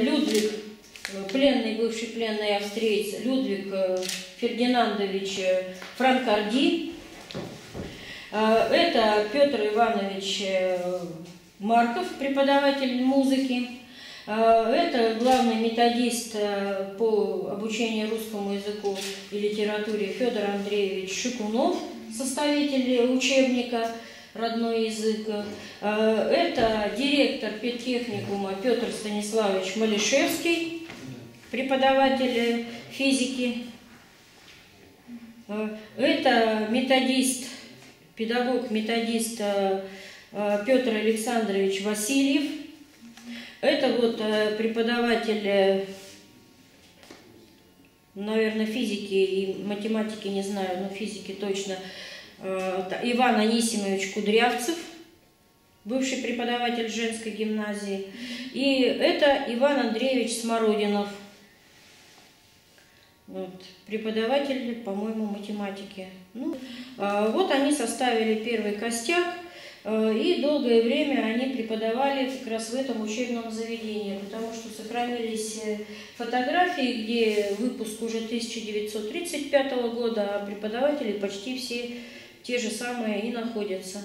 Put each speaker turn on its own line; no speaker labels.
Людвиг, э, пленный, бывший пленный австриец, Людвиг э, Фердинандович э, Франкарди. Это Петр Иванович Марков, преподаватель музыки. Это главный методист по обучению русскому языку и литературе Федор Андреевич Шикунов, составитель учебника «Родной язык». Э, Это директор педтехникума Петр Станиславович Малишевский, преподаватель физики. Э, Это методист, педагог-методист э, Петр Александрович Васильев. Это вот преподаватель, наверное, физики и математики, не знаю, но физики точно, Иван Анисимович Кудрявцев, бывший преподаватель женской гимназии. И это Иван Андреевич Смородинов, вот, преподаватель, по-моему, математики. Ну, а, вот они составили первый костяк, э, и долгое время они преподавали как раз в этом учебном заведении, потому что сохранились э, фотографии, где выпуск уже 1935 года, а преподаватели почти все те же самые и находятся.